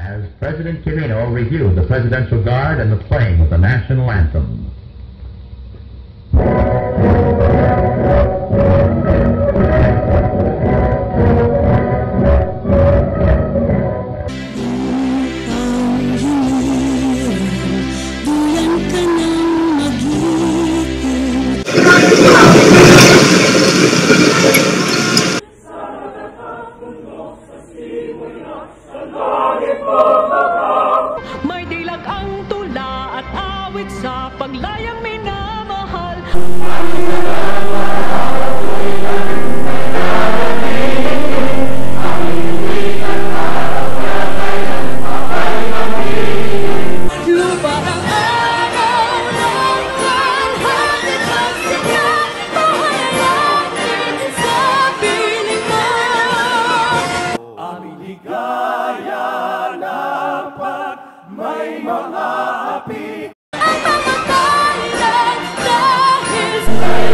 as President Quirino reviewed the Presidential Guard and the playing of the national anthem. May dilag ang tula at awit sa paglayang may mga api. Ang mga kailan dahil sa'yo.